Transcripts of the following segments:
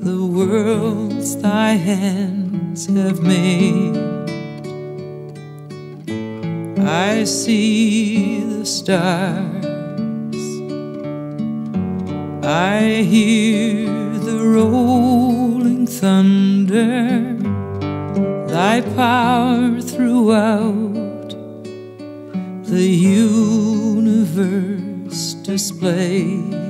the worlds thy hands have made, I see the stars. I hear the rolling thunder, thy power throughout the universe displayed.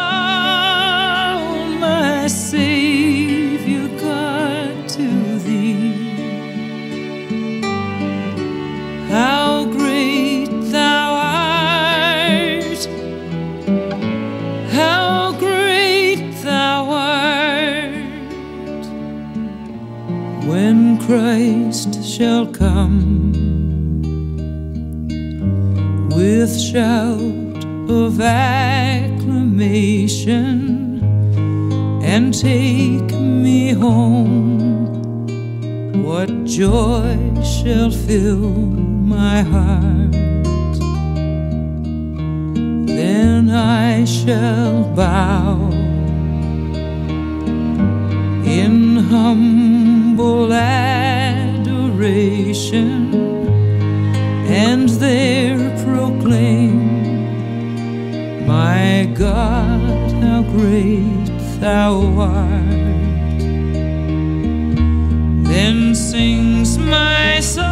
When Christ shall come with shout of acclamation and take me home, what joy shall fill my heart? Then I shall bow in humble adoration and there proclaim, My God, how great thou art. Then sings my soul,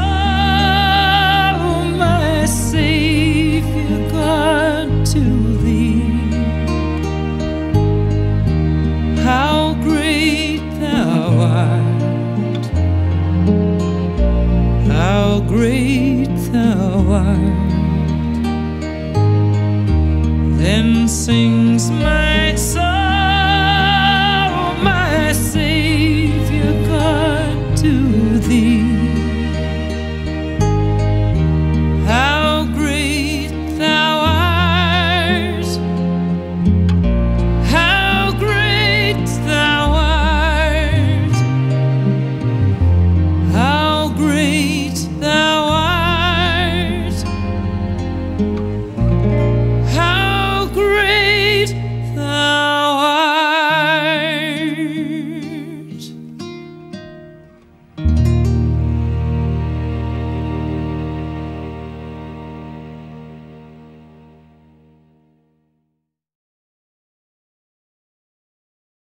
great thou art. Then sings my soul, my Savior God, to thee.